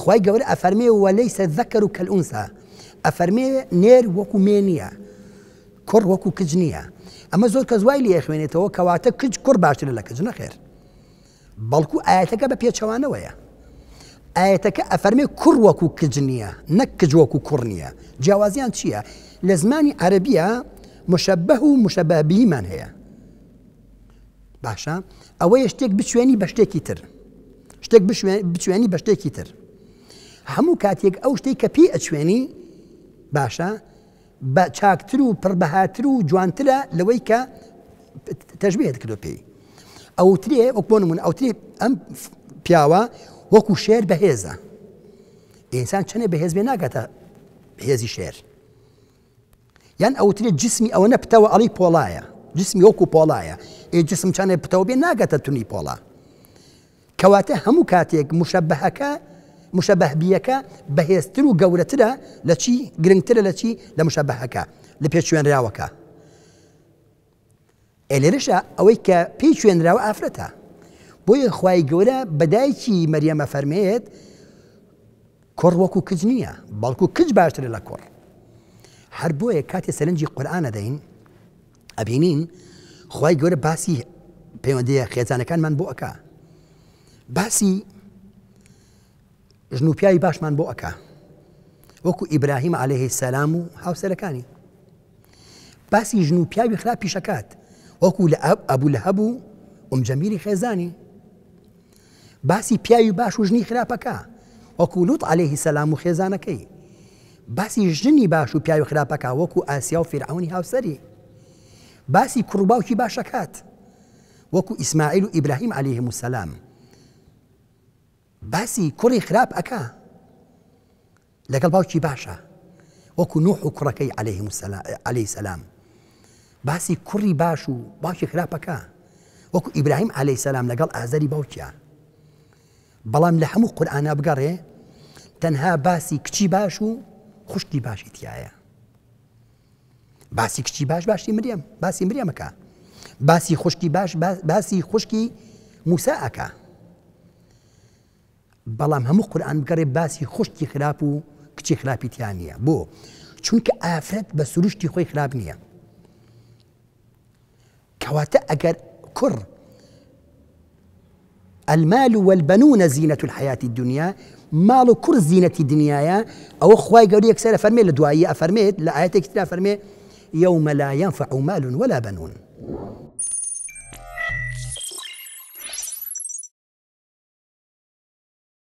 خوای گەورە ئەفەرمێ وەلەیس الذکر کالانثی ئەفەرمێ نێر وەکو مێ نییە کوڕ وەکو کچ نییە ئەمە زۆر کەس وای لێ خوێنێتەوە کەواتە کچ کوڕ باشترە لە کچ نەخێر بەڵکو ئاەتەکە بە پێچەوانەوەیە ئاەتەکە ئەفەرمێ کوڕ وەکو کچ نییە نەک کچ وەکو کوڕ نییە جیاوازیان چییە لە زمانی عەربیە مشەبه و مشەبهبیمان هەیە باشە ئەوەیە شتێک بچێنی بە شتێکی تر شتێک بچێنی بە شتێکی تر هەموو کاتێک ئەو شتێک کە پێی ئەچێنی باشە بە چاکتر و پڕبەهاتر و جوانترە لەوەی کە تەژبێت کردو پێی ئەوترێ وەک بۆ نمون ئەوترێ ئەم پیاوە وەکو شێر بەهێزە ئینسان چنێ بەهێز بێ ناگاتە هێزی شێر یان ئەوترێ جسمی ئەوەنە پتەوە ئەڵی پۆڵایە جسمی وەکو پۆڵایە ئێ جسم چانێ پتەوە بێ ناگەتە تونی پۆڵا کەواتە هەموو کاتێک مشەبهەکە مشەبهبیەکە بەهێزتر و گەورەترە لە چی گرنگترە لە چی لە مشەبهەکە لە پێچوێنراوەکە ئێ لێرەشا ئەوەی کە پێی چوێنراوە ئافرەتە بۆیە خوای گەورە بەدایکی مەریەمە فەرمێت کوڕ وەکو کچ نییە بەڵکو کچ باشتر لە کوڕ هەر بۆیە کاتێ سەرنجی قورآە دەین ئەبینین خی گەورە باسی پەیوەندەیە خێزانەکانمان بۆ ئەک باسی ژن و پیاوی باشمان بۆ ئەک وەکو ئیبراهیم عليه سەسلام و هاوسەرەکانی باسی ژن و پیاوی خراپیش ئەکات وەکو لە ئەبو لە هەبوو ئوم جەمیلی خێزانی باسی پیاوی باش و ژنی خراپەکە وەکو لوت عليهەیهی سەسلام و خێزانەکەی باسی ژنی باش و پیاوی خراپەکە وەکو ئاسیا و فیرعونی هاوسری باسی کوڕباوکی باشەکات وەکو ئیسماعیل و ئیبراهیم عليهەیهیم و سەسلام باسی کوڕی خراپ ئەکا لەگەڵ باوکی باشە وەکو نوح و کوڕەکەی علیهم السلام علیه السلام باسی کوڕی باش و باوکی خراپ ئەکا وەکو ئیبراهیم علیه السلام لەگەڵ ئازەری باوکیا بەڵام لە هەموو قورآنا بگەڕێ تەنها باسی کچی باش و خوشکی باشی تایە باسی کچی باش باشی مریم باسی مریەمەکە باسی خوشکی باش باسی خوشکی موسا ئەکا بەڵام هەموو قورآان بگەڕێ باسی خوشتی خراپ و کچی خراپی تیان نییە بۆ چونکە ئافرەت بە سروشتی خۆی خراپ نییە کەواتە ئەگەر کوڕ المال والبنون زینەت الحیاتی دنیا ماڵ و کوڕ زینەتی دنیاە ئەوە خی گەوری یەکسەر فەرمێ لە دوایی ئەفەرمێت لە ئاەتێک ترا فەرمێ یوم لا ينفع مال ولا بنون